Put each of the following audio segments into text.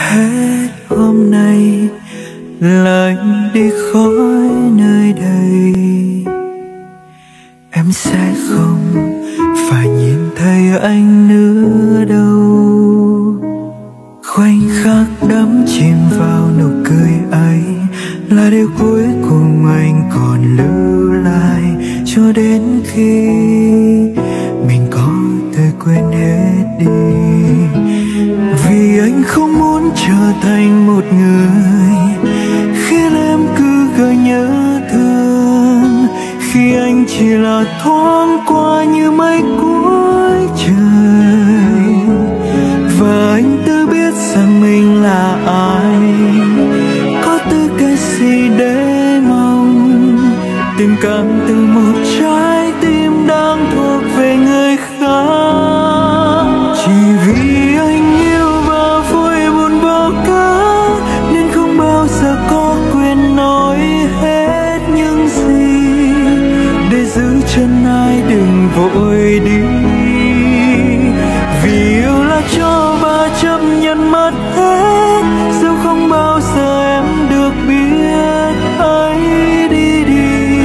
hết hôm nay lạnh đi khỏi nơi đây. Em sẽ không phải nhìn thấy anh nữa đâu. Khoảnh khắc đắm chìm vào nụ cười ấy là điều cuối cùng anh còn lưu lại cho đến khi mình có thể quên hết đi. Vì anh không muốn trở thành một người. Khiến em cứ gợi nhớ thương. Khi anh chỉ là thoáng qua như mây cuối trời. Và anh tự biết rằng mình là ai. Có tư cách gì để mong? Tình cảm từ một trái chân ai đừng vội đi. Vì yêu là cho ba chấp nhận mất hết sao không bao giờ em được biết ấy đi đi.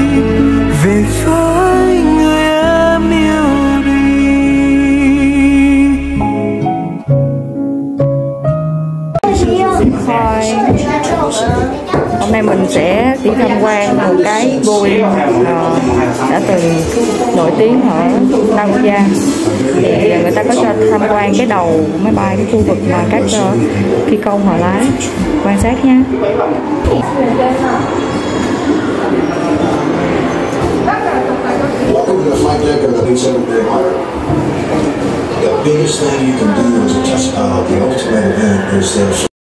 Về với người em yêu đi. Thôi Hôm nay mình sẽ đi tham quan một cái bôi uh, ờ, đã từng nổi tiếng ở Nam Nagoya thì người ta có cho tham quan cái đầu máy bay cái khu vực mà các uh, phi công họ lái quan sát nha Welcome to the flight deck of the B-7 Dreamliner. The biggest thing you can do as a test pilot, the ultimate event, is the